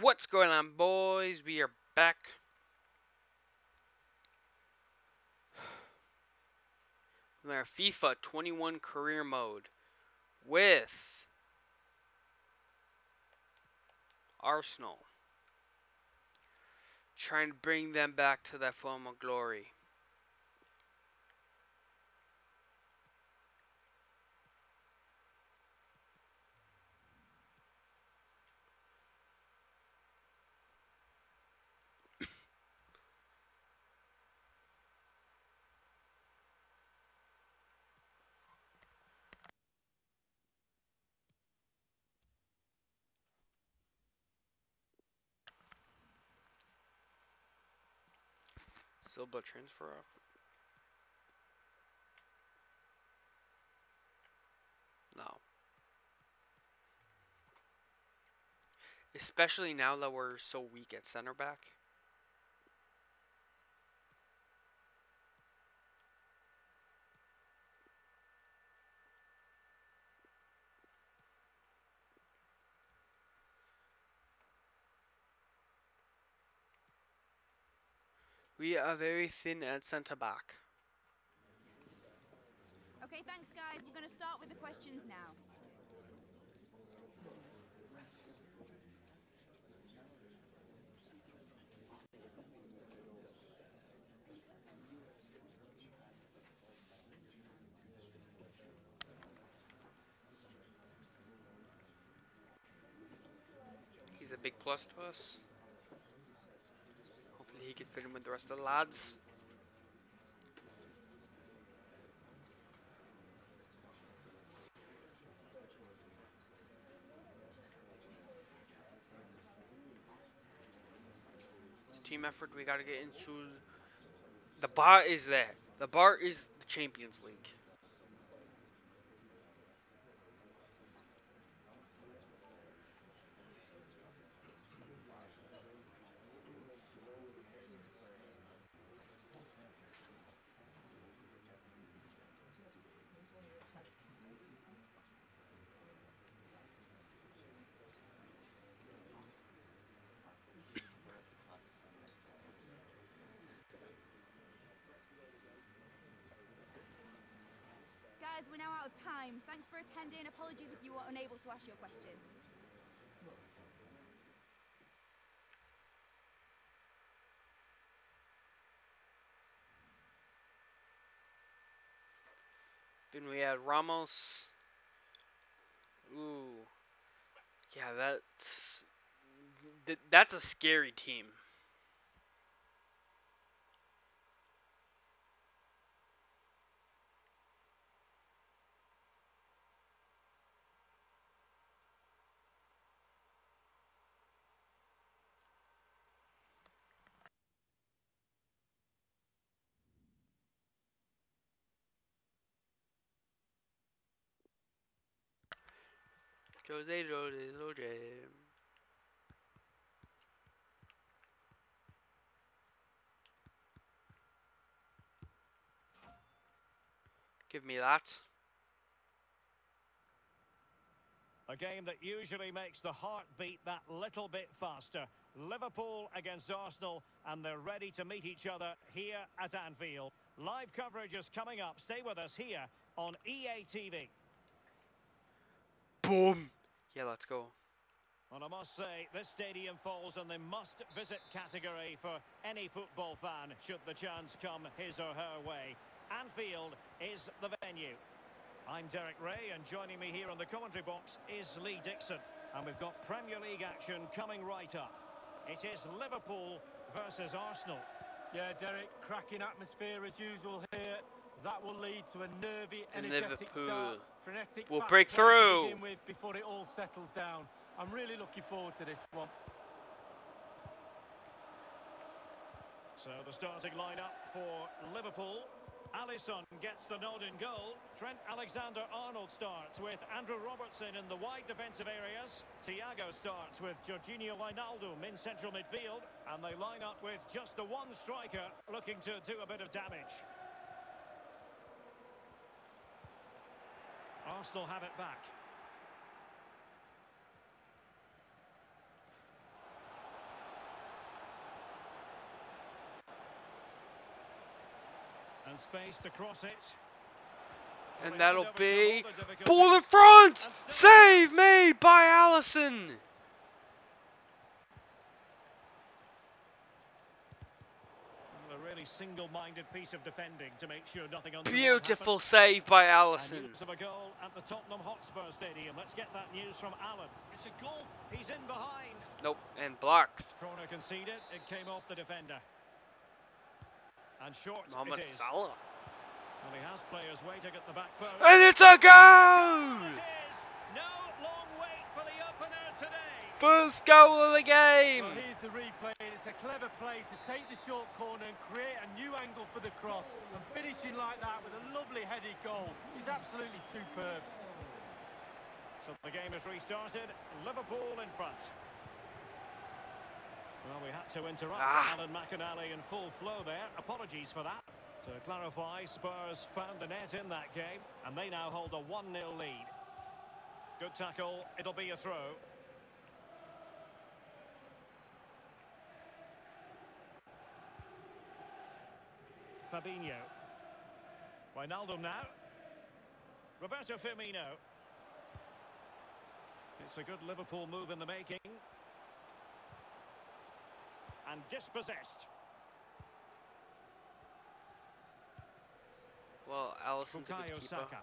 What's going on, boys? We are back. In our FIFA 21 career mode with Arsenal. Trying to bring them back to that former glory. Silva transfer offer. No. Especially now that we're so weak at center back. We are very thin at centre back. Okay, thanks guys. We're going to start with the questions now. He's a big plus to us. He can fit in with the rest of the lads. It's a team effort. We got to get into. The bar is there. The bar is the Champions League. Guys, we're now out of time. Thanks for attending. Apologies if you were unable to ask your question. Then we had Ramos. Ooh. Yeah, that's that's a scary team. Jose, Jose, Jose. Give me that. A game that usually makes the heart beat that little bit faster. Liverpool against Arsenal, and they're ready to meet each other here at Anfield. Live coverage is coming up. Stay with us here on EA TV. Boom. Yeah, let's go. And I must say, this stadium falls in the must-visit category for any football fan, should the chance come his or her way. Anfield is the venue. I'm Derek Ray, and joining me here on the commentary box is Lee Dixon. And we've got Premier League action coming right up. It is Liverpool versus Arsenal. Yeah, Derek, cracking atmosphere as usual here. That will lead to a nervy, energetic Liverpool start. Frenetic will break through. with before it all settles down. I'm really looking forward to this one. So the starting lineup for Liverpool. Alisson gets the nod in goal. Trent Alexander-Arnold starts with Andrew Robertson in the wide defensive areas. Thiago starts with Georginio Wijnaldum in central midfield. And they line up with just the one striker looking to do a bit of damage. Arsenal have it back. And space to cross it. And that'll be ball in front! Save made by Alisson! Really single-minded piece of defending to make sure nothing untoward Beautiful save by Alisson. news of a goal at the Tottenham Hotspur Stadium. Let's get that news from Alan. It's a goal. He's in behind. Nope, and blocked. Corner conceded. It came off the defender. And short Mohamed. Salah. Well, he has players waiting at the back post. And it's a goal! It is. No long wait for the opener today. First goal of the game. Well, here's the replay, and it's a clever play to take the short corner and create a new angle for the cross. And finishing like that with a lovely headed goal is absolutely superb. So the game has restarted. Liverpool in front. Well, we had to interrupt Ah. Alan McInally in full flow there. Apologies for that. To clarify, Spurs found the net in that game, and they now hold a 1-0 lead. Good tackle. It'll be a throw. Fabinho. Wijnaldum now. Roberto Firmino. It's a good Liverpool move in the making. And dispossessed. Well, Alisson's a Bukayo good keeper. Saka.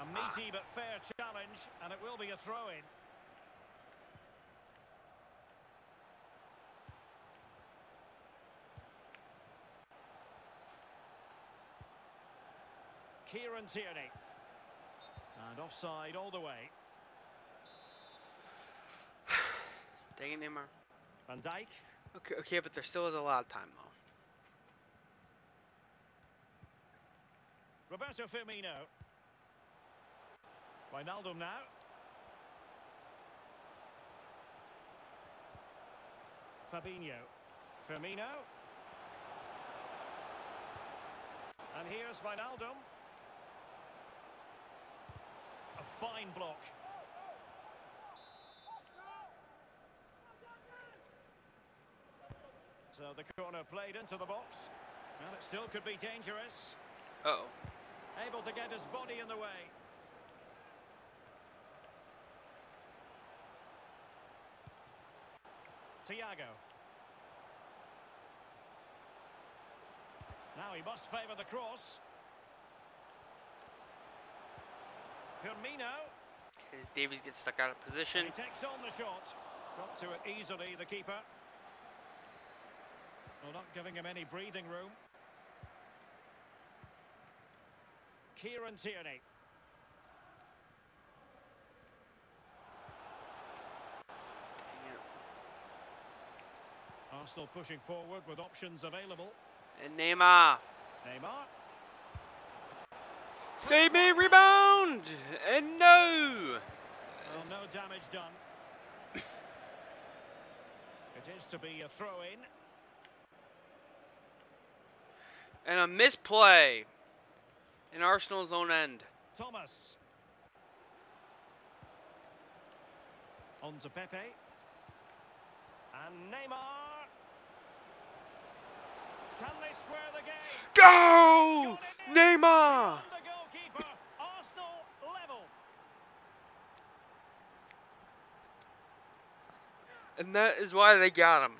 A meaty but fair challenge, and it will be a throw-in. Kieran Tierney. And offside all the way. Dang it, Neymar. Van Dijk. Okay, okay, but there still is a lot of time though. Roberto Firmino. Wijnaldum now. Fabinho. Firmino. And here's Wijnaldum. A fine block. So the corner played into the box. Well, it still could be dangerous. Uh oh. Able to get his body in the way. Thiago. Now he must favour the cross. Firmino. As Davies gets stuck out of position. he takes on the shot. Got to it easily, the keeper. Well, not giving him any breathing room. Kieran Tierney. Arsenal pushing forward with options available. And Neymar. Neymar. Save me, rebound! And no! Well, no damage done. it is to be a throw-in. And a misplay in Arsenal's own end. Thomas. On to Pepe. And Neymar. Can they square the game? Go! Neymar! The goalkeeper. Arsenal level. And that is why they got him.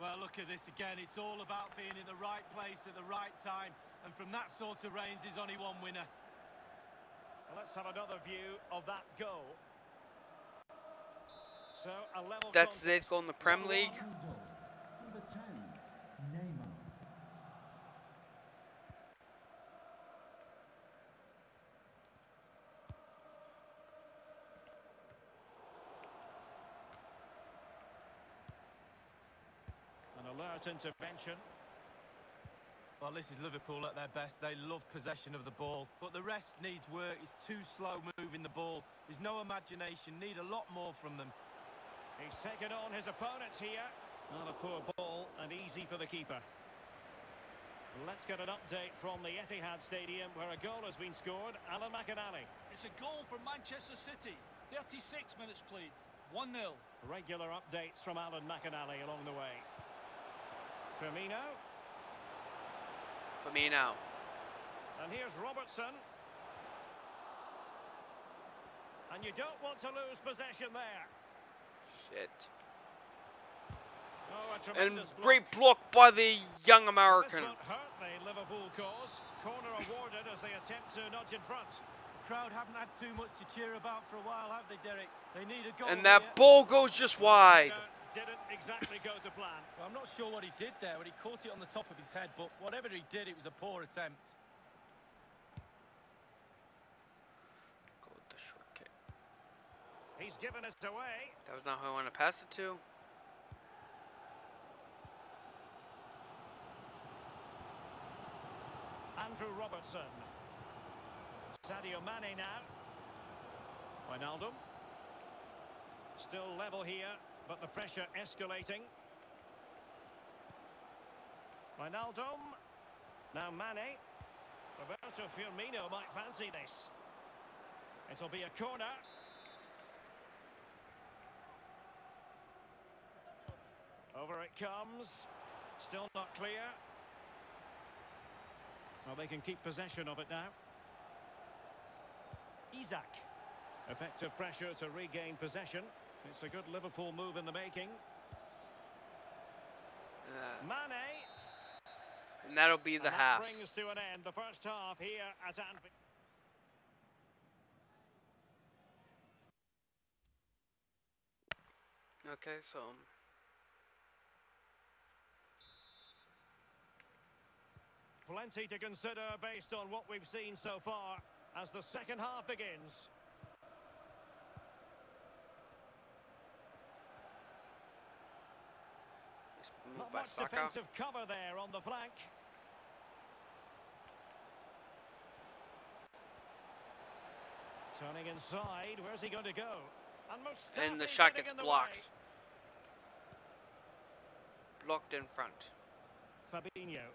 Well, look at this again. It's all about being in the right place at the right time. And from that sort of range, there's only one winner. Well, let's have another view of that goal. So a level. That's his eighth goal in the Prem League. Number 10, Neymar. An intervention. Well, this is Liverpool at their best. They love possession of the ball, but the rest needs work. It's too slow moving the ball. There's no imagination. Need a lot more from them. He's taken on his opponent here. Not a poor ball and easy for the keeper. Let's get an update from the Etihad Stadium where a goal has been scored. Alan McInally. It's a goal for Manchester City. 36 minutes played. 1-0. Regular updates from Alan McInally along the way. Firmino. For me now. And here's Robertson. And you don't want to lose possession there. Shit. Oh, And block. great block by the young American. the Liverpool cause. Corner awarded as they attempt to nudge in front. Crowd haven't had too much to cheer about for a while, have they, Derek? They need a goal And that here. ball goes just wide. Didn't exactly go to plan. Well, I'm not sure what he did there when he caught it on the top of his head, but whatever he did, it was a poor attempt. Go with the short kick. He's given it away. That was not who I want to pass it to. Andrew Robertson. Sadio Mane now. Wijnaldum. Still level here, but the pressure escalating. Wijnaldum. Now Mane. Roberto Firmino might fancy this. It'll be a corner. Over it comes. Still not clear. Well, they can keep possession of it now. Isaac. Effective pressure to regain possession. It's a good Liverpool move in the making. Uh, Mane. and that'll be the and that half. brings to an end the first half here at Anfield. Okay, so Plenty to consider based on what we've seen so far as the second half begins. Moved Not by Saka. defensive cover there on the flank. Turning inside, where's he going to go? And, And the shot gets the blocked. way. Blocked in front. Fabinho.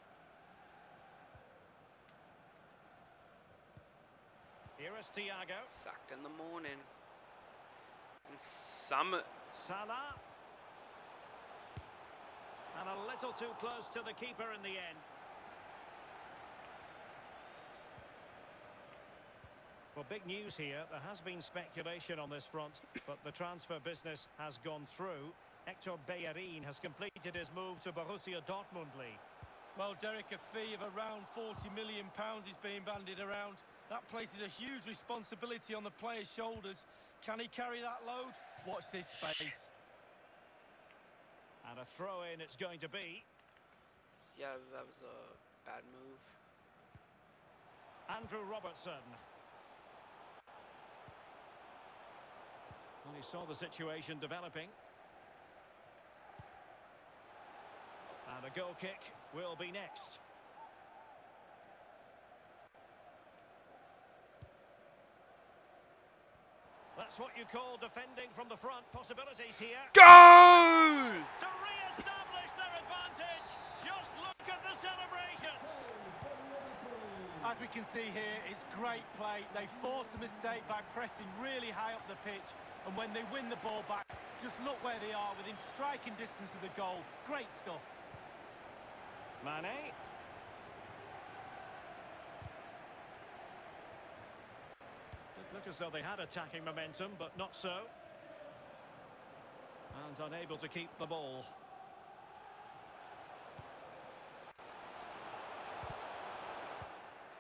Here is Thiago. Sacked in the morning. And some Salah. And a little too close to the keeper in the end. Well, big news here. There has been speculation on this front, but the transfer business has gone through. Hector Bellerin has completed his move to Borussia Dortmund League. Well, Derek, a fee of around 40 million pounds is being bandied around. That places a huge responsibility on the player's shoulders. Can he carry that load? Watch this space. And a throw-in it's going to be. yeah, that was a bad move. Andrew Robertson. Well, he saw the situation developing. And a goal kick will be next. That's what you call defending from the front. Possibilities here. Go! To re-establish their advantage. Just look at the celebrations. As we can see here, it's great play. They force a mistake by pressing really high up the pitch. And when they win the ball back, just look where they are within striking distance of the goal. Great stuff. Mane. Did look as though they had attacking momentum, but not so. And unable to keep the ball. Top class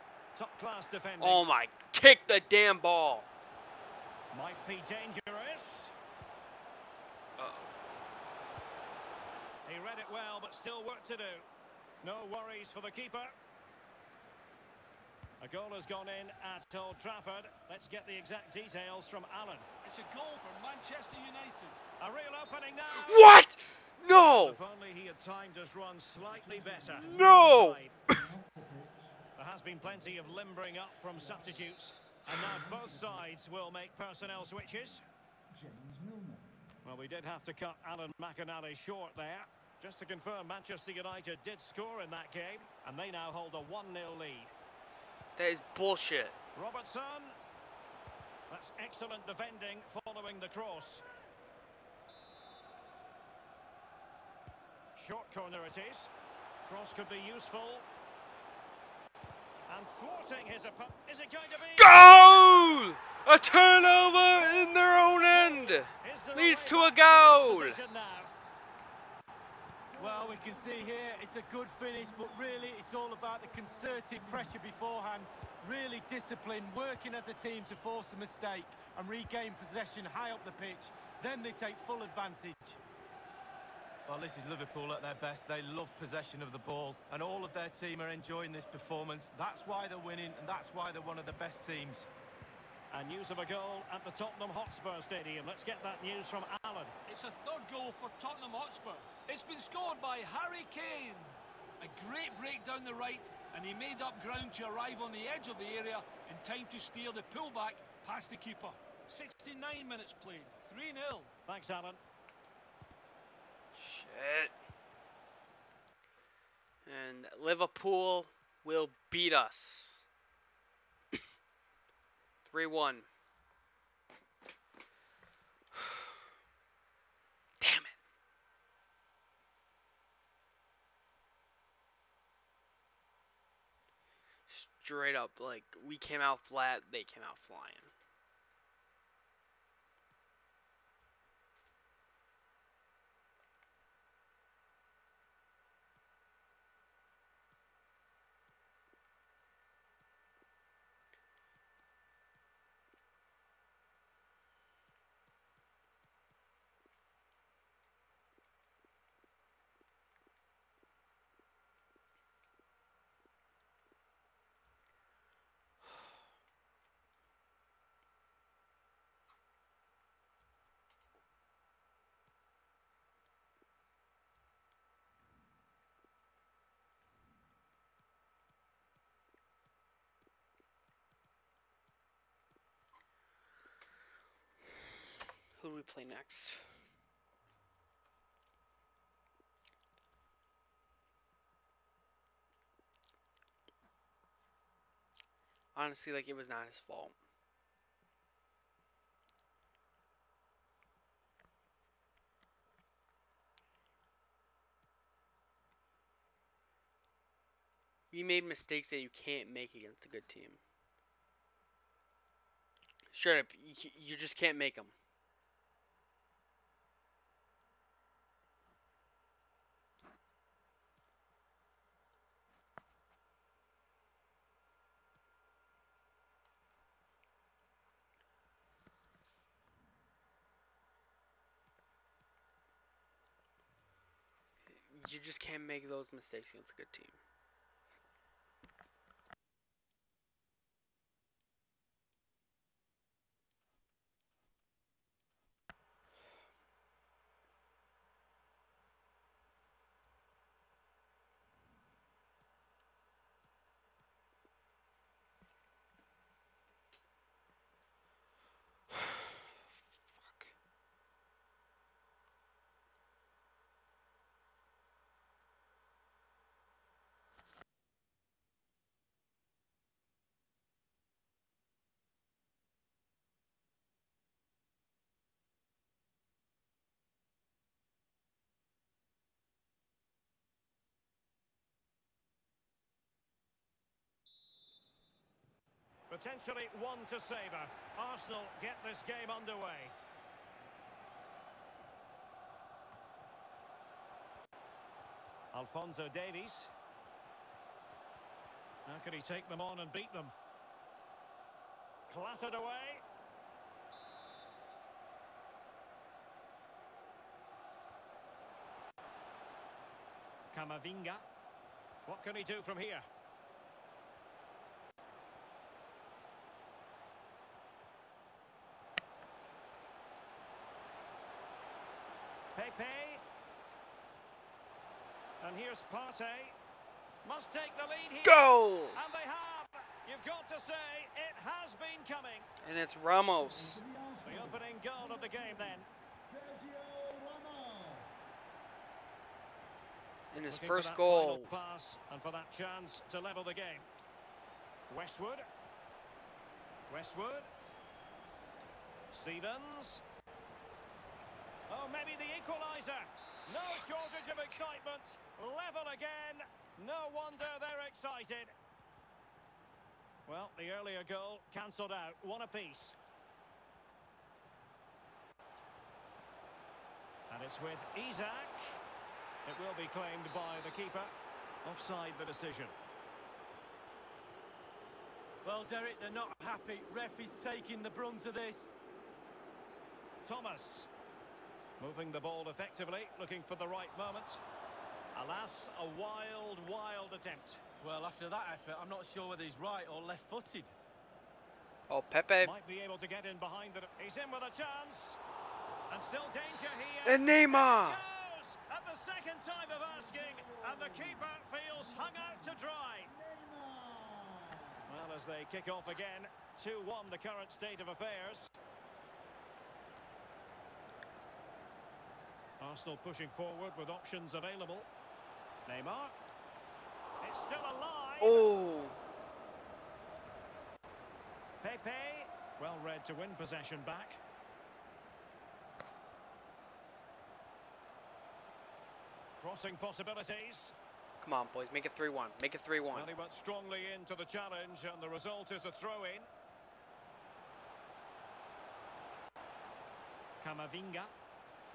defending. Oh my! Kick the damn ball. Might be dangerous. Uh oh. He read it well, but still work to do. No worries for the keeper. A goal has gone in at Old Trafford. Let's get the exact details from Alan. It's a goal for Manchester United. A real opening now. What? No! If only he had timed his run slightly better. No! There has been plenty of limbering up from substitutes. And now both sides will make personnel switches. James Milner. Well, we did have to cut Alan McInally short there. Just to confirm, Manchester United did score in that game, and they now hold a 1-0 lead. That is bullshit. Robertson. That's excellent defending following the cross. Short corner it is. Cross could be useful. And thwarting his opponent. Is it going to be? Goal! A turnover in their own end. Leads to a goal. in position now? Well, we can see here it's a good finish, but really it's all about the concerted pressure beforehand. Really disciplined, working as a team to force a mistake and regain possession high up the pitch. Then they take full advantage. Well, this is Liverpool at their best. They love possession of the ball, and all of their team are enjoying this performance. That's why they're winning, and that's why they're one of the best teams. And news of a goal at the Tottenham Hotspur Stadium. Let's get that news from Alan. It's a third goal for Tottenham Hotspur. It's been scored by Harry Kane. A great break down the right, and he made up ground to arrive on the edge of the area in time to steer the pullback past the keeper. 69 minutes played, 3-0. Thanks, Alan. Shit. And Liverpool will beat us. 3 1. Damn it. Straight up, like, we came out flat, they came out flying. Who do we play next? Honestly, like it was not his fault. You made mistakes that you can't make against a good team. Straight up, you, you just can't make them. You just can't make those mistakes against a good team. Potentially one to savour. Arsenal get this game underway. Alphonso Davies. How can he take them on and beat them? Clattered away. Camavinga. What can he do from here? Pepe. And here's Partey. Must take the lead here. Goal! And they have. You've got to say, it has been coming. And it's Ramos. The The opening goal of the game then. Sergio Ramos. In his Looking first goal. final Pass and for that chance to level the game. Westwood. Westwood. Stevens. Oh, maybe the equaliser. No shortage of excitement. Level again. No wonder they're excited. Well, the earlier goal cancelled out. One apiece. And it's with Isaac. It will be claimed by the keeper. Offside the decision. Well, Derek, they're not happy. Ref is taking the brunt of this. Thomas. Moving the ball effectively, looking for the right moment. Alas, a wild, wild attempt. Well, after that effort, I'm not sure whether he's right or left-footed. Oh, Pepe. Might be able to get in behind it. He's in with a chance. And still danger here. And Neymar. Goes at the second time of asking, and the keeper feels hung out to dry. Well, as they kick off again, 2-1 the current state of affairs. Arsenal pushing forward with options available. Neymar. It's still alive. Oh. Pepe. Well read to win possession back. Crossing possibilities. Come on, boys. Make it 3-1. Make it 3-1. Well, he went strongly into the challenge, and the result is a throw-in. Camavinga.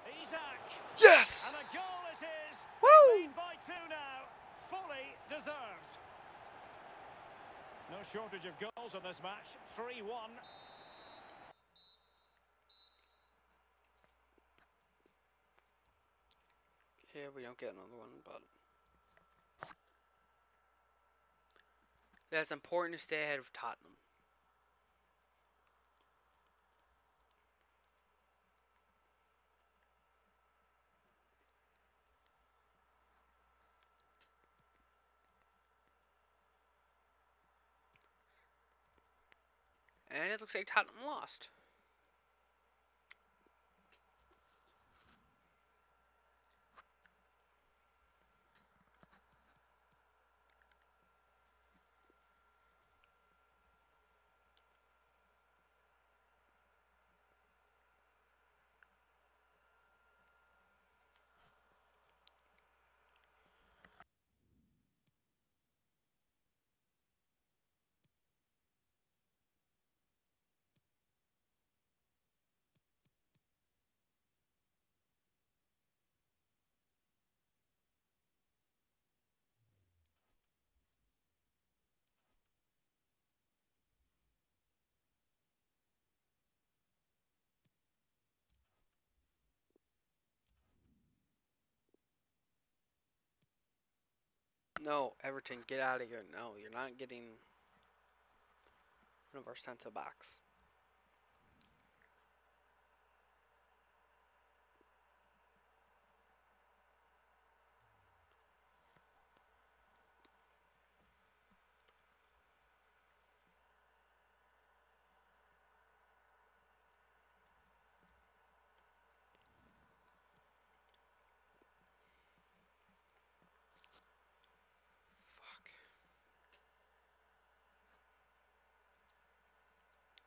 Isaac. Yes! And a goal it is. Woo! Lead by two now. Fully deserved. No shortage of goals in this match. 3-1. Here we don't get another one, but that's important to stay ahead of Tottenham. And it looks like Tottenham lost. No, Everton, get out of here. No, you're not getting one of our centre backs.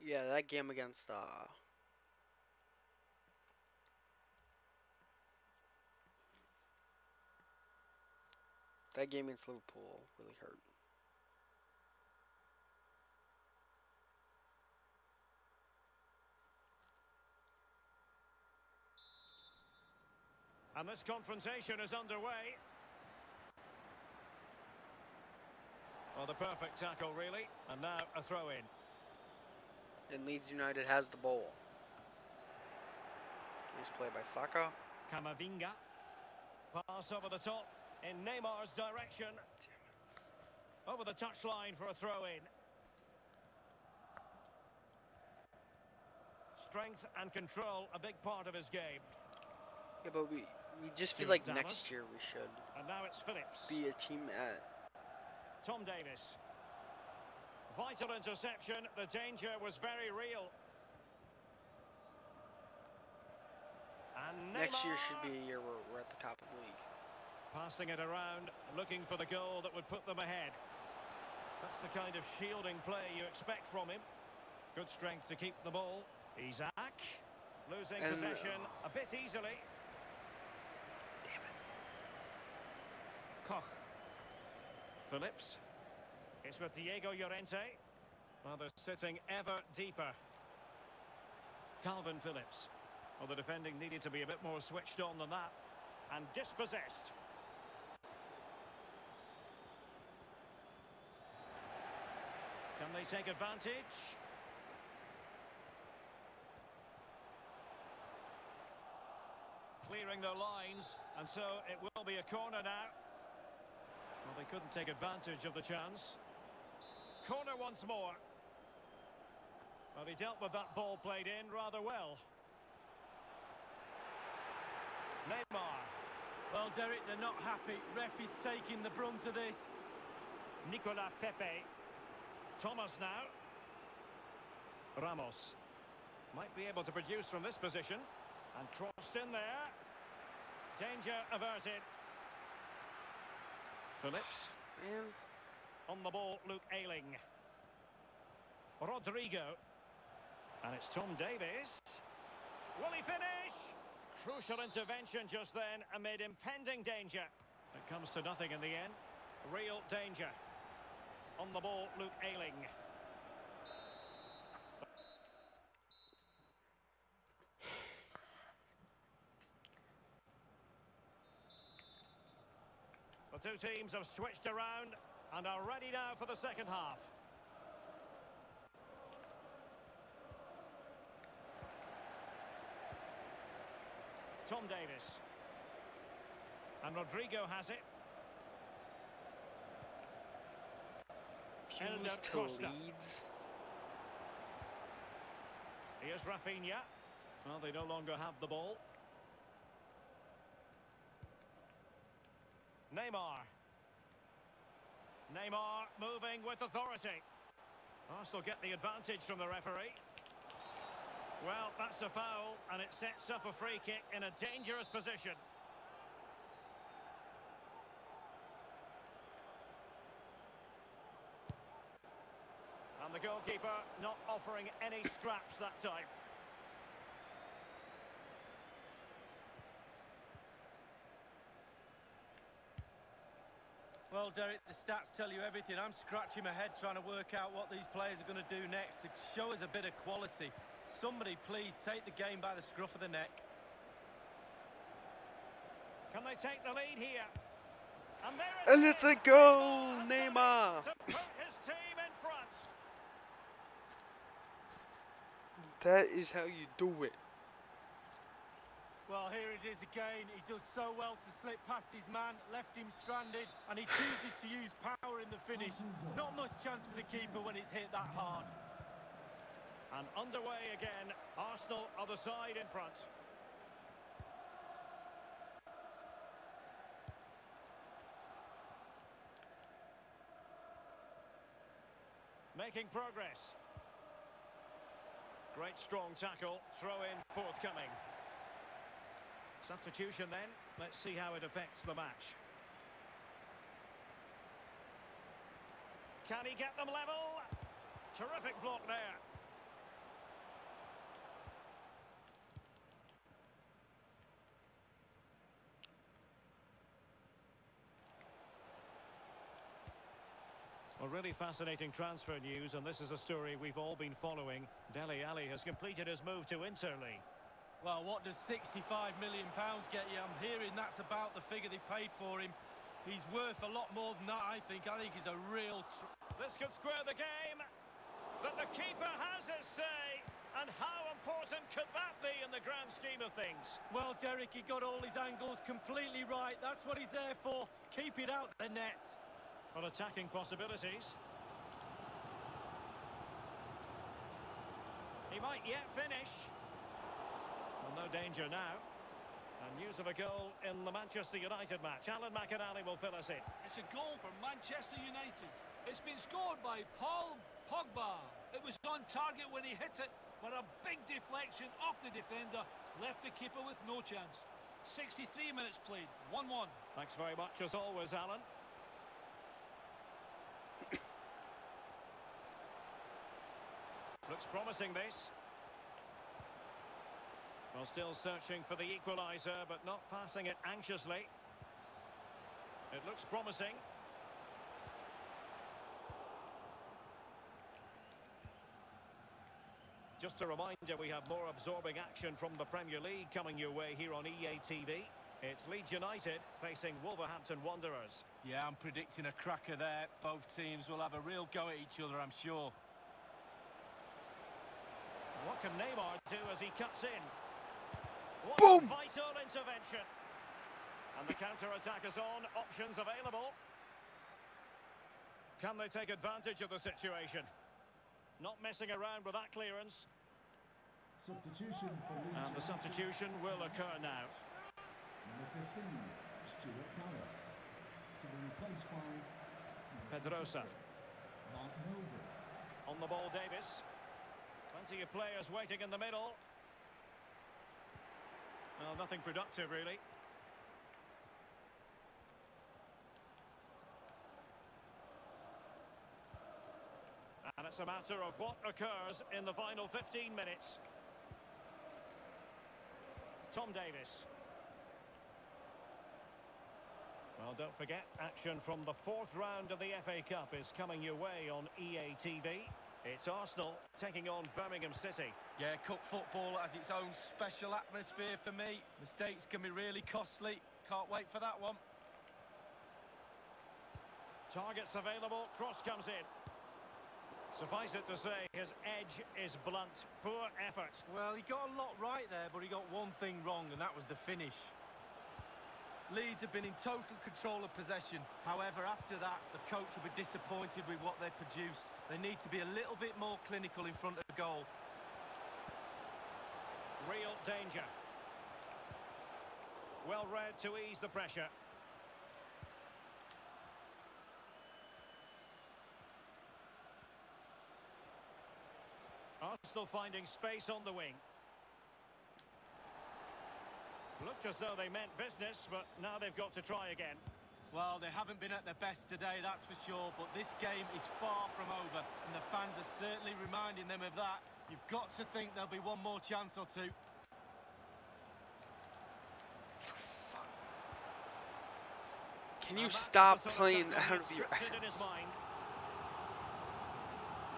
Yeah, that game against uh That game against Liverpool really hurt. And this confrontation is underway. Well, the perfect tackle, really. And now a throw-in. And Leeds United has the ball. Nice play by Saka. Camavinga. Pass over the top in Neymar's direction. Over the touchline for a throw-in. Strength and control, a big part of his game. Yeah, but we we just feel like next year we should And now it's Phillips. be a team at Tom Davies. Vital interception. The danger was very real. And next year should be a year where we're at the top of the league. Passing it around, looking for the goal that would put them ahead. That's the kind of shielding play you expect from him. Good strength to keep the ball. Isaac losing And- possession a bit easily. Damn it. Koch. Phillips. It's with Diego Llorente. Well, they're sitting ever deeper. Kalvin Phillips. Well, the defending needed to be a bit more switched on than that. And dispossessed. Can they take advantage? Clearing their lines, and so it will be a corner now. Well, they couldn't take advantage of the chance. Corner once more. Well, he dealt with that ball played in rather well. Neymar. Well, Derek, they're not happy. Ref is taking the brunt of this. Nicola Pepe. Thomas now. Ramos. Might be able to produce from this position. And crossed in there. Danger averted. Phillips. Man, On the ball, Luke Ayling. Rodrigo. And it's Tom Davies. Will he finish? Crucial intervention just then amid impending danger. It comes to nothing in the end. Real danger. On the ball, Luke Ayling. The two teams have switched around and are ready now for the second half. Tom Davies. And Rodrigo has it. Fused to Costa. Leeds. Here's Rafinha. Well, they no longer have the ball. Neymar. Neymar moving with authority. Arsenal get the advantage from the referee. Well, that's a foul, and it sets up a free kick in a dangerous position. And the goalkeeper not offering any scraps that time. Well, Derek, the stats tell you everything. I'm scratching my head trying to work out what these players are going to do next to show us a bit of quality. Somebody please take the game by the scruff of the neck. Can they take the lead here? And there And it's a is. goal, Neymar's Neymar. To put his team in front. That is how you do it. Well, here it is again. He does so well to slip past his man, left him stranded, and he chooses to use power in the finish. Not much chance for the keeper when it's hit that hard. And underway again. Arsenal other side in front. Making progress. Great strong tackle. Throw in forthcoming. Substitution then. Let's see how it affects the match. Can he get them level? Terrific block there. Well, really fascinating transfer news, and this is a story we've all been following. Dele Alli has completed his move to Inter Lee. Well, what does 65 million pounds get you? I'm hearing that's about the figure they paid for him. He's worth a lot more than that, I think. I think he's a real... This could square the game, but the keeper has his say. And how important could that be in the grand scheme of things? well, Derek, he got all his angles completely right. That's what he's there for. Keep it out the net. Well, attacking possibilities. He might yet finish. No danger now. And news of a goal in the Manchester United match. Alan McInally will fill us in. It's a goal for Manchester United. It's been scored by Paul Pogba. It was on target when he hit it, but a big deflection off the defender left the keeper with no chance. 63 minutes played, 1-1. Thanks very much as always, Alan. Looks promising this. Well, still searching for the equaliser, but not passing it anxiously. It looks promising. Just a reminder, we have more absorbing action from the Premier League coming your way here on EA TV. It's Leeds United facing Wolverhampton Wanderers. Yeah, I'm predicting a cracker there. Both teams will have a real go at each other, I'm sure. What can Neymar do as he cuts in? What Boom! vital intervention. And the counter-attack is on, options available. Can they take advantage of the situation? Not messing around with that clearance. Substitution for Leeds And the substitution will occur now. Number 15, Stuart Dallas. To be replaced by number Pedrosa. Mark Noble. On the ball, Davies. Plenty of players waiting in the middle. Well, nothing productive, really. And it's a matter of what occurs in the final 15 minutes. Tom Davies. Well, don't forget, action from the fourth round of the FA Cup is coming your way on EA TV. It's Arsenal taking on Birmingham City. Yeah, cup football has its own special atmosphere for me. Mistakes can be really costly. Can't wait for that one. Targets available, cross comes in. Suffice it to say, his edge is blunt. Poor effort. Well, he got a lot right there, but he got one thing wrong, and that was the finish. Leeds have been in total control of possession. However, after that, the coach will be disappointed with what they produced. They need to be a little bit more clinical in front of the goal. Real danger. Well read to ease the pressure. Arsenal finding space on the wing. Looked as though they meant business, but now they've got to try again. Well, they haven't been at their best today, that's for sure, but this game is far from over, and the fans are certainly reminding them of that. You've got to think there'll be one more chance or two. Can you stop the sort of playing out of your scripted in his ass? mind.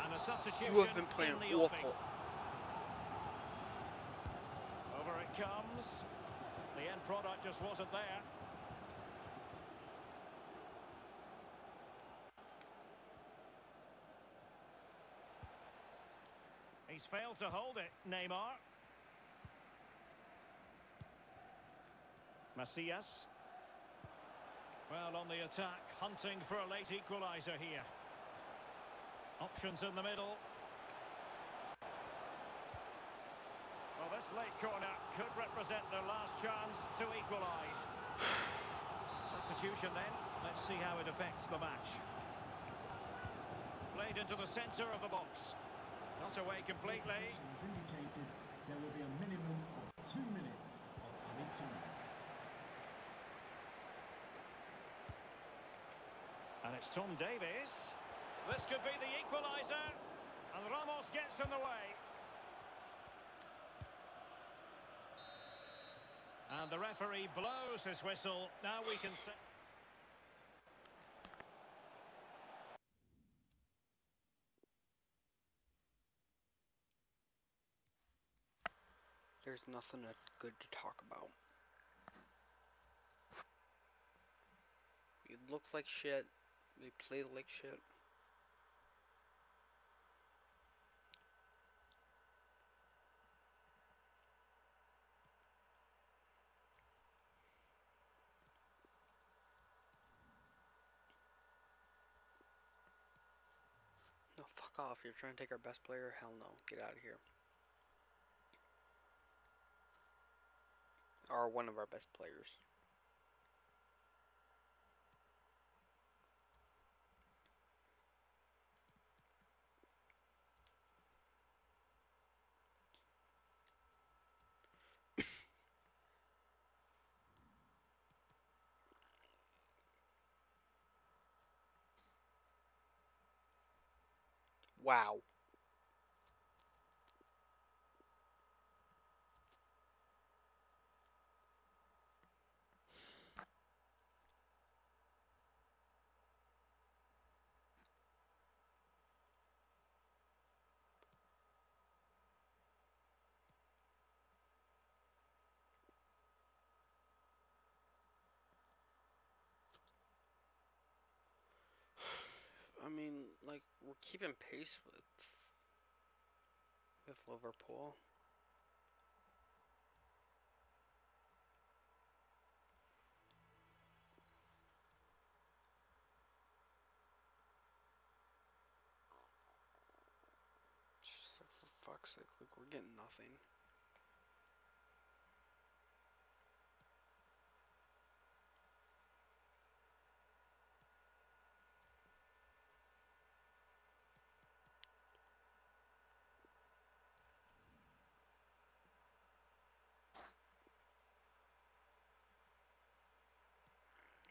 And a substitution You have been playing in the offing. awful. Over it comes. The end product just wasn't there. He's failed to hold it, Neymar. Macias. Well, on the attack, hunting for a late equaliser here. Options in the middle. Well, this late corner could represent their last chance to equalise. Substitution then. Let's see how it affects the match. Played into the centre of the box. Not away completely. Has indicated there will be a minimum of two minutes of added time. And it's Tom Davies. This could be the equaliser. And Ramos gets in the way. And the referee blows his whistle. Now we can. There's nothing that good to talk about. We looked like shit. We played like shit. No, fuck off. You're trying to take our best player? Hell no. Get out of here. Or one of our best players. Wow. Like we're keeping pace with with Liverpool. Just for fuck's sake, like we're getting nothing.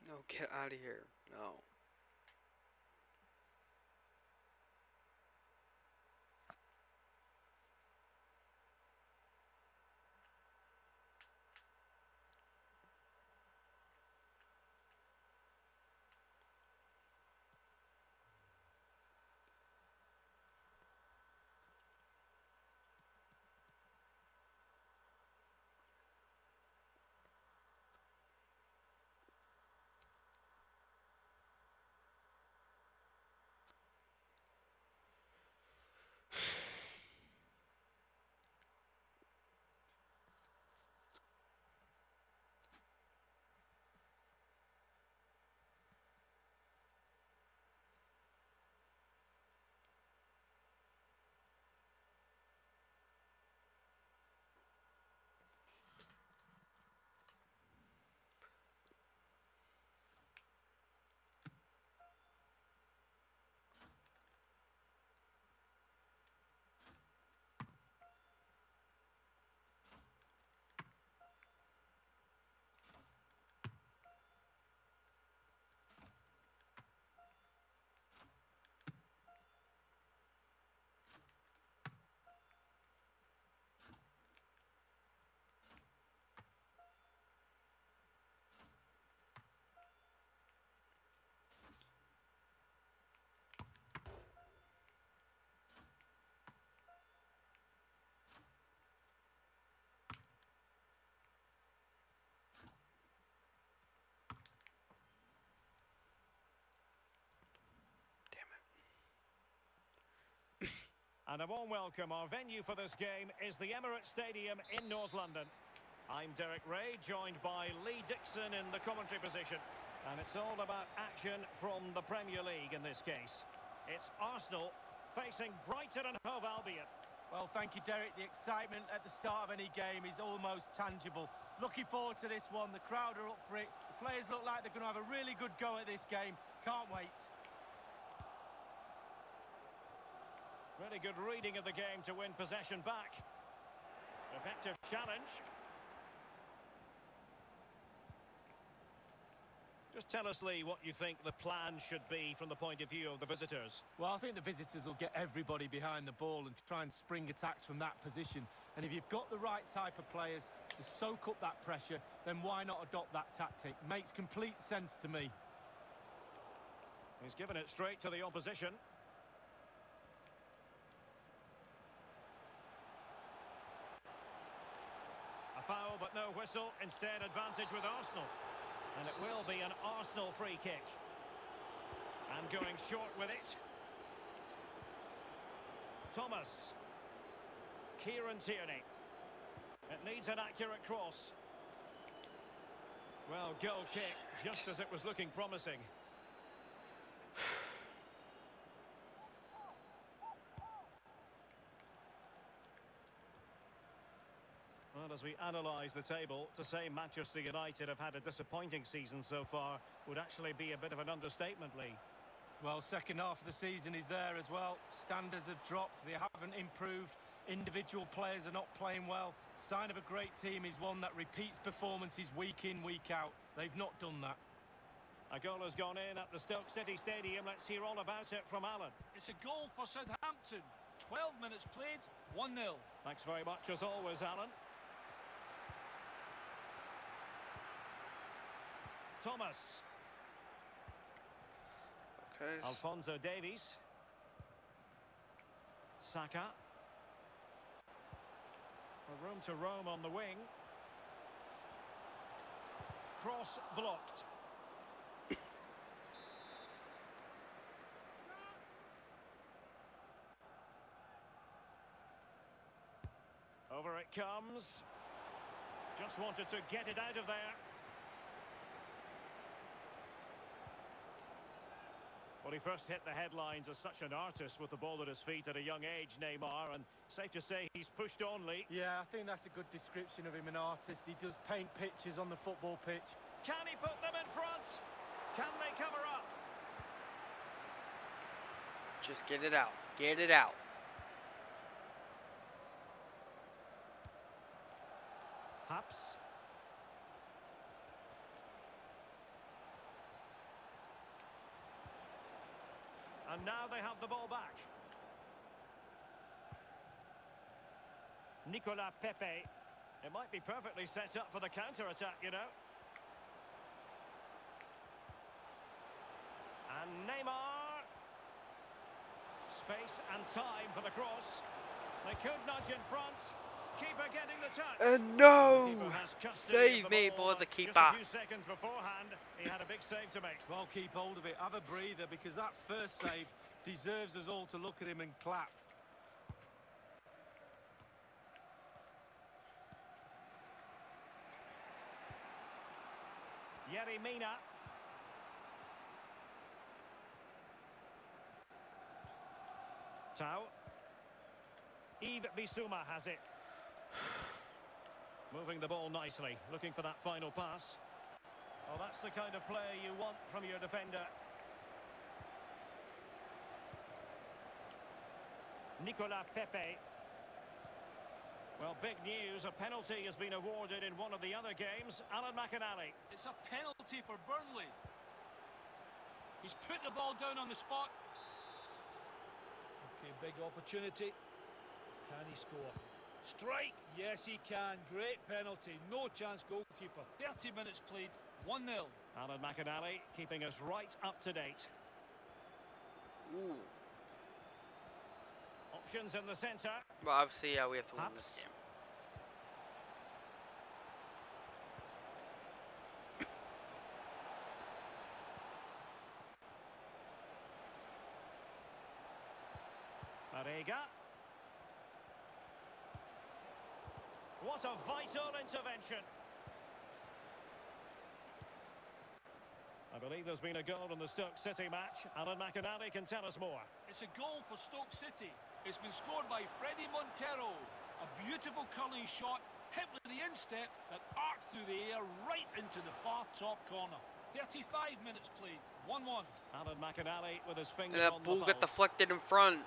No, get out of here. No. And a warm welcome. Our venue for this game is the Emirates Stadium in North London. I'm Derek Ray, joined by Lee Dixon in the commentary position. And it's all about action from the Premier League in this case. It's Arsenal facing Brighton and Hove Albion. Well, thank you, Derek. The excitement at the start of any game is almost tangible. Looking forward to this one. The crowd are up for it. The players look like they're going to have a really good go at this game. Can't wait. Really good reading of the game to win possession back. Effective challenge. Just tell us, Lee, what you think the plan should be from the point of view of the visitors. Well, I think the visitors will get everybody behind the ball and try and spring attacks from that position. And if you've got the right type of players to soak up that pressure, then why not adopt that tactic? Makes complete sense to me. He's given it straight to the opposition. A foul, but no whistle. Instead, advantage with Arsenal. And it will be an Arsenal free kick. And going short with it. Thomas. Kieran Tierney. It needs an accurate cross. Well, goal kick, just as it was looking promising. Well, as we analyse the table, to say Manchester United have had a disappointing season so far would actually be a bit of an understatement, Lee. Well, second half of the season is there as well. Standards have dropped. They haven't improved. Individual players are not playing well. Sign of a great team is one that repeats performances week in, week out. They've not done that. A goal has gone in at the Stoke City Stadium. Let's hear all about it from Alan. It's a goal for Southampton. 12 minutes played, 1-0. Thanks very much as always, Alan. Thomas. Okay. Alphonso Davies. Saka. A room to roam on the wing. Cross blocked. Over it comes. Just wanted to get it out of there. Well, he first hit the headlines as such an artist with the ball at his feet at a young age, Neymar, and safe to say he's pushed only. Yeah, I think that's a good description of him, an artist. He does paint pictures on the football pitch. Can he put them in front? Can they cover up? Just get it out. Get it out. Haps. And now they have the ball back. Nicolas Pepe. It might be perfectly set up for the counter-attack, you know. And Neymar. Space and time for the cross. They could nudge in front. Keeper getting the touch. And no! Keeper has custody of Save me, ball. boy, the Just a few seconds beforehand, he had a big save to make. Well, keep hold of it. Have a breather because that first save deserves us all to look at him and clap. Yerry Mina. Tau. Yves Bissouma has it. Moving the ball nicely, looking for that final pass. Well, that's the kind of play you want from your defender. Nicolas Pepe. Well, big news. A penalty has been awarded in one of the other games. Alan McInally. It's a penalty for Burnley. He's put the ball down on the spot. Okay, big opportunity. Can he score? Strike! Yes, he can. Great penalty. No chance, goalkeeper. 30 minutes played. 1 0. Alan McInally keeping us right up to date. Ooh. Options in the centre. But obviously, yeah, we have to win this game. Marega. What a vital intervention. I believe there's been a goal in the Stoke City match. Alan McInally can tell us more. It's a goal for Stoke City. It's been scored by Freddie Montero. A beautiful curling shot, hit with the instep that arced through the air right into the far top corner. 35 minutes played. 1-1. Alan McInally with his finger And that on ball the got deflected in front.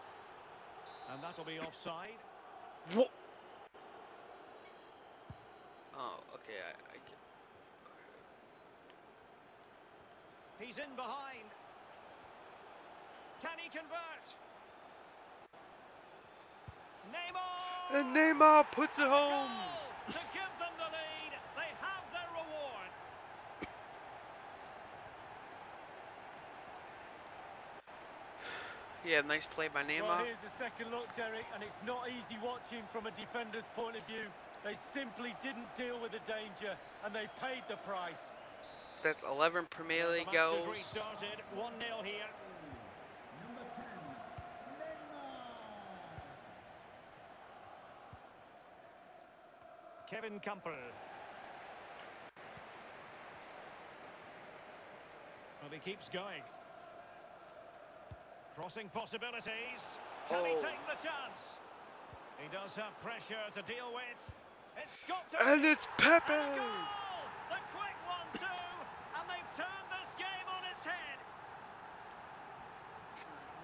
And that'll be offside. Whoa. Oh, okay. I, I get. He's in behind. Can he convert? Neymar! And Neymar puts it home. To give them the lead, they have their reward. Yeah, nice play by Well, Neymar. here's a second look, Derek, and it's not easy watching from a defender's point of view. They simply didn't deal with the danger, and they paid the price. That's 11 Premier The League match has goals. restarted, 1-0 here. Number 10, Neymar. Kevin Campbell. Well, he keeps going. Crossing possibilities. Can he Oh. take the chance? He does have pressure to deal with. It's got to And it's Pepe. And! The quick one too, and they've turned this game on its head.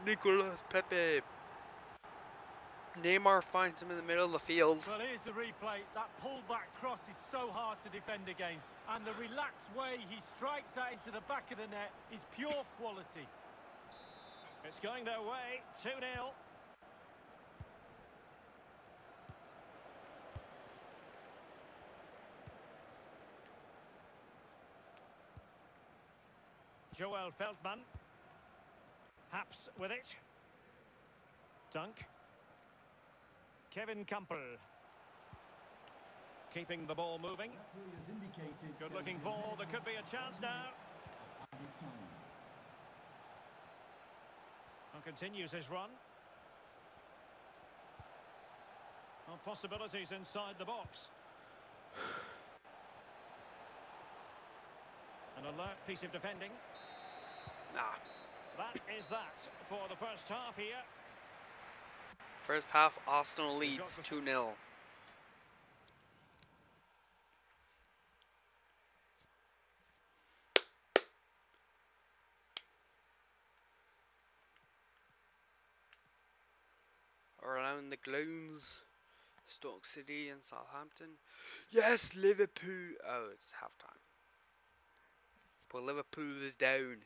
Nicolas Pepe. Neymar finds him in the middle of the field. Well, here's the replay. That pullback cross is so hard to defend against, and the relaxed way he strikes that into the back of the net is pure quality. It's going their way, 2-0. Joel Veltman. Haps with it. Dunk. Kevin Campbell. Keeping the ball moving. Referee has indicated Good there looking will ball. There could be a chance now. added. And continues his run. Well, possibilities inside the box. An alert piece of defending. Nah. That is that for the first half here. First half, Arsenal leads 2 0. Around the grounds, Stoke City and Southampton. Yes, Liverpool. Oh, it's halftime. But Liverpool is down.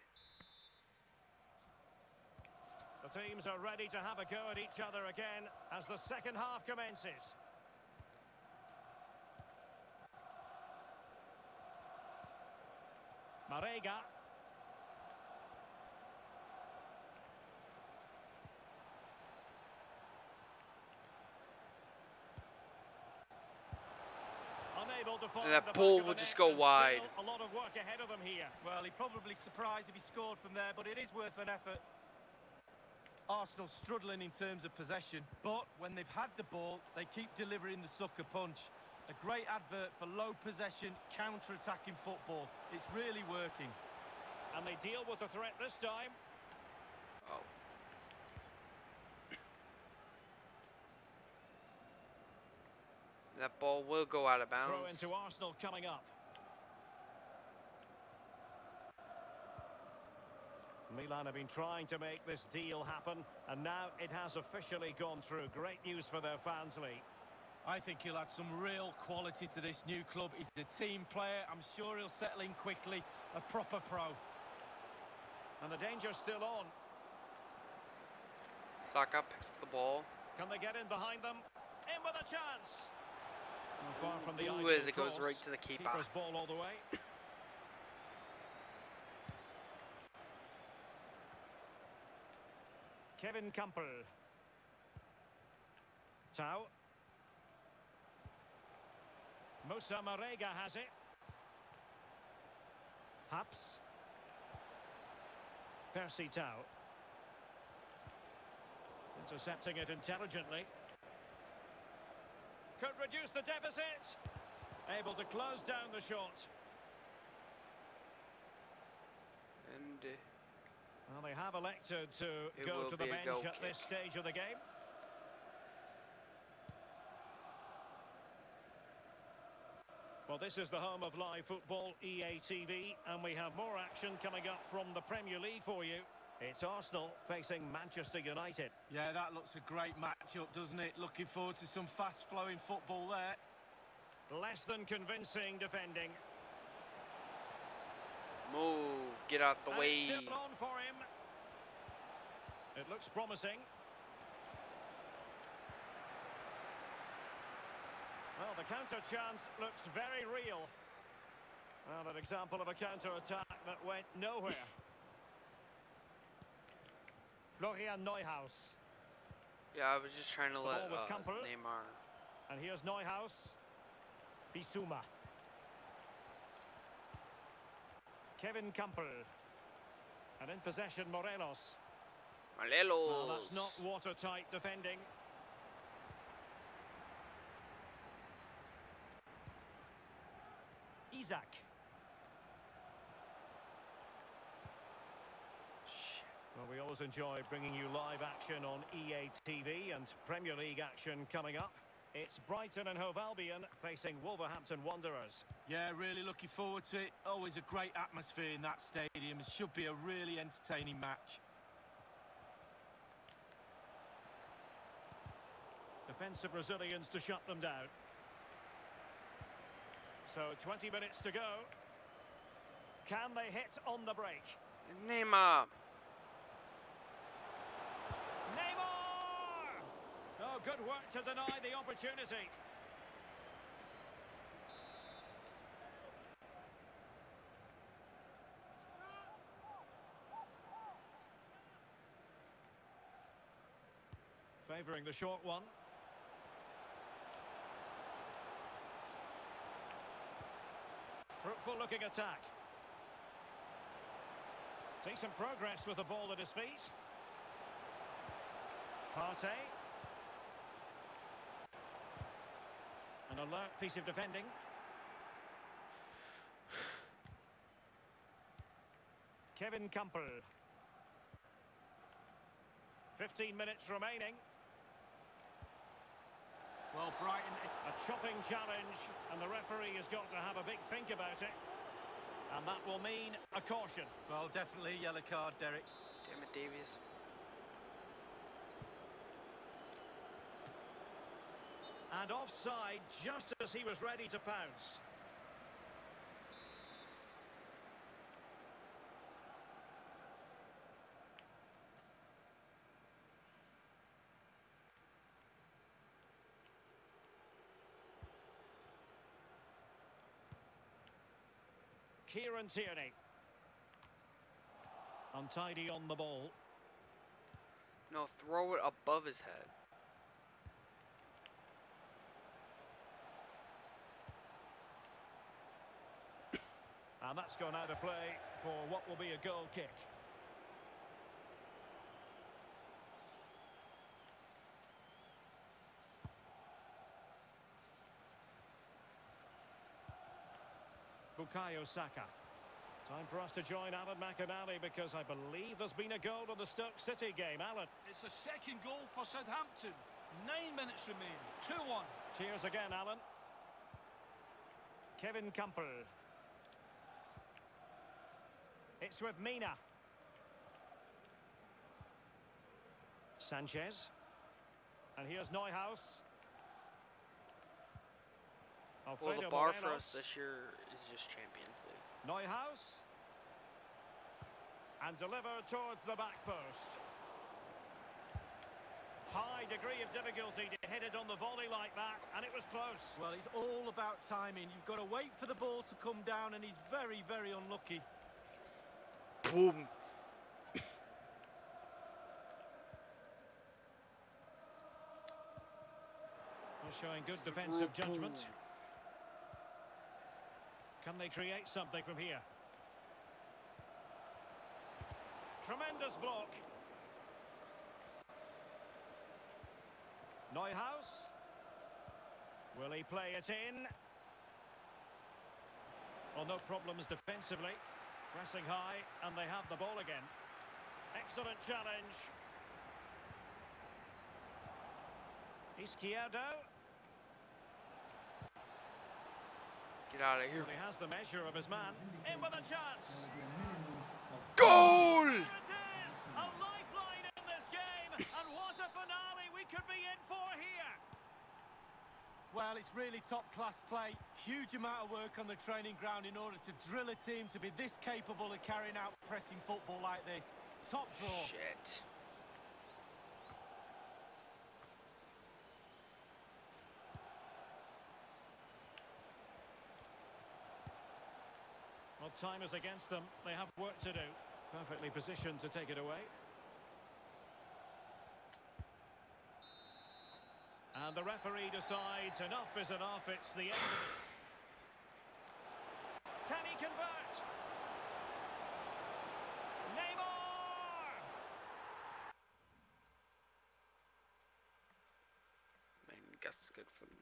The teams are ready to have a go at each other again as the second half commences. Marega. Unable that ball of will just go wide. A lot of work ahead of them here. Well, he'd probably surprised if he scored from there, but it is worth an effort. Arsenal struggling in terms of possession, but when they've had the ball, they keep delivering the sucker punch. A great advert for low possession, counter-attacking football. It's really working. And they deal with the threat this time. Oh. That ball will go out of Throw bounds. into Arsenal coming up. Milan have been trying to make this deal happen, and now it has officially gone through. Great news for their fans, Lee. I think he'll add some real quality to this new club. He's a team player. I'm sure he'll settle in quickly. A proper pro. And the danger's still on. Saka picks up the ball. Can they get in behind them? In with a chance. And far from the Ooh, as it goes cross. right to the keeper. Keeper's ball all the way. Kevin Campbell. Tau. Moussa Marega has it. Haps. Percy Tau. Intercepting it intelligently. Could reduce the deficit. Able to close down the shot. And uh, Well, they have elected to It go to the bench goal at this stage of the game. Well, this is the home of live football, EA TV, and we have more action coming up from the Premier League for you. It's Arsenal facing Manchester United. Yeah, that looks a great matchup, doesn't it? Looking forward to some fast-flowing football there. Less than convincing defending. Move, get out the And way. on for him. It looks promising. Well, the counter chance looks very real. Well, an example of a counter attack that went nowhere. Florian Neuhaus. Yeah, I was just trying to The let uh, Neymar. And here's Neuhaus. Bissouma. Kevin Campbell. And in possession, Morelos. Morelos. Well, that's not watertight defending. Isaac. Well, we always enjoy bringing you live action on EA TV and Premier League action coming up. It's Brighton and Hove Albion facing Wolverhampton Wanderers. Yeah, really looking forward to it. Always a great atmosphere in that stadium. It should be a really entertaining match. Defensive Brazilians to shut them down. So 20 minutes to go. Can they hit on the break? Neymar. Neymar! Oh, good work to deny the opportunity. Favouring the short one. Fruitful looking attack. Decent progress with the ball at his feet. Partey. An alert piece of defending. Kevin Campbell. 15 minutes remaining. Well, Brighton... A chopping challenge, and the referee has got to have a big think about it. And that will mean a caution. Well, definitely a yellow card, Derek. Damn it, Davies. And offside just as he was ready to pounce. Kieran Tierney. Untidy on the ball. No, throw it above his head. And that's gone out of play for what will be a goal kick. Bukayo Saka. Time for us to join Alan McInally because I believe there's been a goal in the Stoke City game. Alan. It's a second goal for Southampton. Nine minutes remain. 2-1. Cheers again, Alan. Kevin Campbell. It's with Mina. Sanchez. And here's Neuhaus. Well, the Alfredo bar for us this year is just Champions League. Neuhaus. And delivered towards the back post. High degree of difficulty to hit it on the volley like that, and it was close. Well, it's all about timing. You've got to wait for the ball to come down, and he's very, very unlucky. Boom. Showing good defensive judgment. Can they create something from here? Tremendous block. Neuhaus. Will he play it in? Well, no problems defensively. Pressing high, and they have the ball again. Excellent challenge. Izquierdo. Get out of here. He has the measure of his man. In with a chance. There will be a minimum of Goal! There it is! A lifeline in this game, and what a finale we could be in for here. Well, it's really top-class play. Huge amount of work on the training ground in order to drill a team to be this capable of carrying out pressing football like this. Top draw. Shit. Well, time is against them. They have work to do. Perfectly positioned to take it away. And the referee decides enough is enough. It's the end. Can he convert? Neymar! Good for them.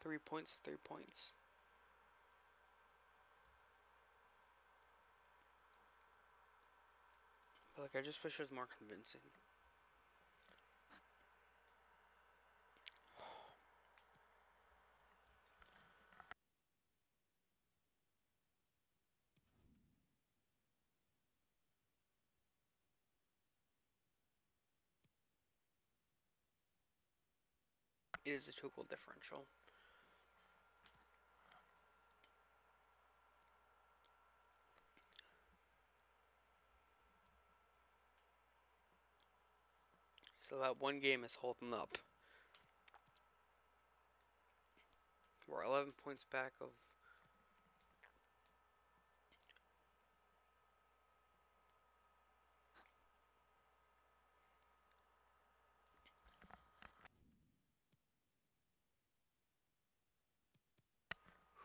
Three points three points. Like, I just wish it was more convincing. It is a two goal differential. So that one game is holding up. We're 11 points back of.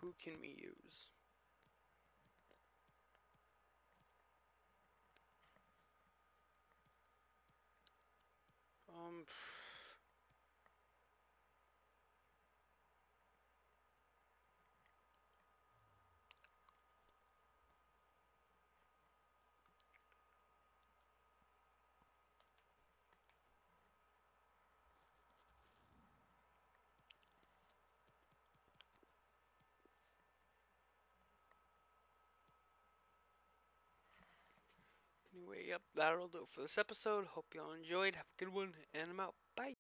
Who can we use? Um, anyway, yep, that'll do it for this episode. Hope y'all enjoyed. Have a good one, and I'm out. Bye.